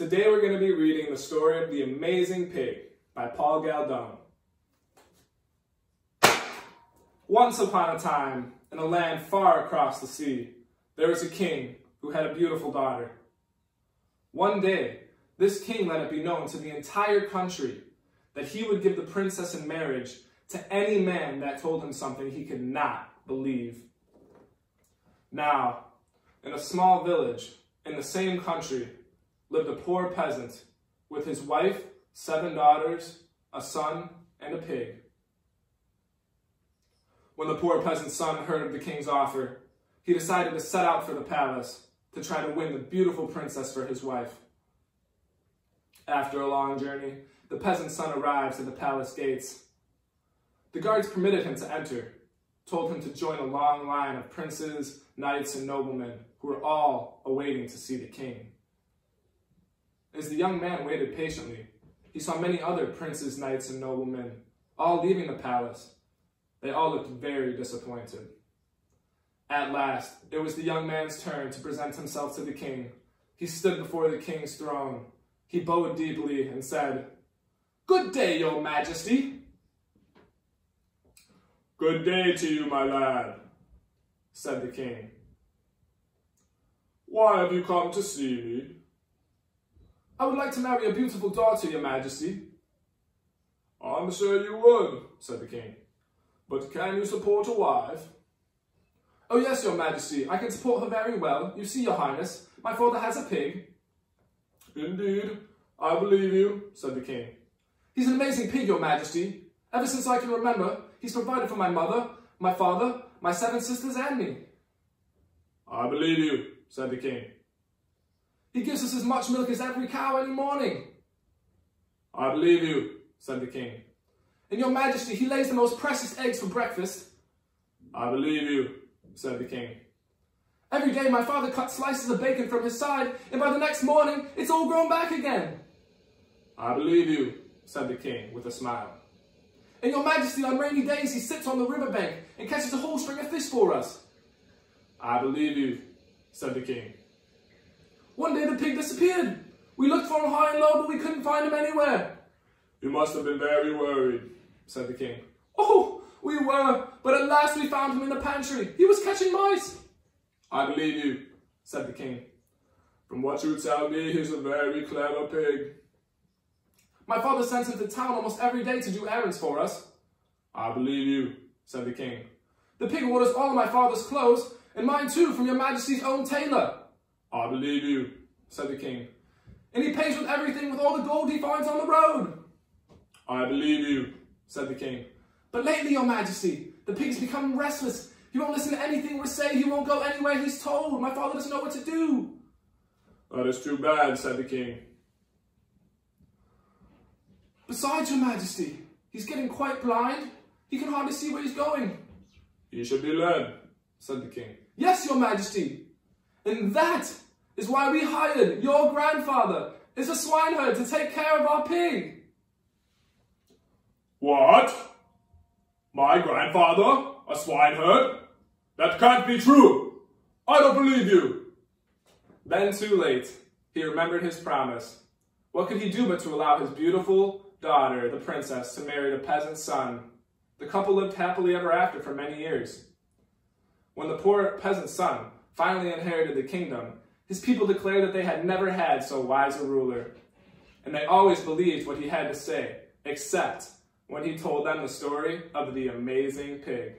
Today we're going to be reading the story of The Amazing Pig by Paul Galdone. Once upon a time, in a land far across the sea, there was a king who had a beautiful daughter. One day, this king let it be known to the entire country that he would give the princess in marriage to any man that told him something he could not believe. Now, in a small village in the same country lived a poor peasant with his wife, seven daughters, a son, and a pig. When the poor peasant's son heard of the king's offer, he decided to set out for the palace to try to win the beautiful princess for his wife. After a long journey, the peasant's son arrives at the palace gates. The guards permitted him to enter, told him to join a long line of princes, knights, and noblemen who were all awaiting to see the king. As the young man waited patiently, he saw many other princes, knights, and noblemen, all leaving the palace. They all looked very disappointed. At last, it was the young man's turn to present himself to the king. He stood before the king's throne. He bowed deeply and said, Good day, your majesty. Good day to you, my lad, said the king. Why have you come to see me? I would like to marry a beautiful daughter, your majesty. I'm sure you would, said the king. But can you support a wife? Oh yes, your majesty, I can support her very well. You see, your highness, my father has a pig. Indeed, I believe you, said the king. He's an amazing pig, your majesty. Ever since I can remember, he's provided for my mother, my father, my seven sisters, and me. I believe you, said the king. He gives us as much milk as every cow any morning. I believe you, said the king. And your majesty, he lays the most precious eggs for breakfast. I believe you, said the king. Every day my father cuts slices of bacon from his side, and by the next morning, it's all grown back again. I believe you, said the king with a smile. And your majesty, on rainy days, he sits on the riverbank and catches a whole string of fish for us. I believe you, said the king. One day the pig disappeared. We looked for him high and low, but we couldn't find him anywhere. You must have been very worried, said the king. Oh, we were, but at last we found him in the pantry. He was catching mice. I believe you, said the king. From what you tell me, he's a very clever pig. My father sends him to town almost every day to do errands for us. I believe you, said the king. The pig orders all of my father's clothes, and mine too, from your majesty's own tailor. I believe you, said the king. And he pays with everything with all the gold he finds on the road. I believe you, said the king. But lately, your majesty, the pig's become restless. He won't listen to anything we say. He won't go anywhere he's told. My father doesn't know what to do. That is too bad, said the king. Besides, your majesty, he's getting quite blind. He can hardly see where he's going. He should be led, said the king. Yes, your majesty. And that is why we hired your grandfather as a swineherd to take care of our pig. What? My grandfather? A swineherd? That can't be true. I don't believe you. Then too late, he remembered his promise. What could he do but to allow his beautiful daughter, the princess, to marry the peasant's son? The couple lived happily ever after for many years. When the poor peasant's son finally inherited the kingdom, his people declared that they had never had so wise a ruler. And they always believed what he had to say, except when he told them the story of the amazing pig.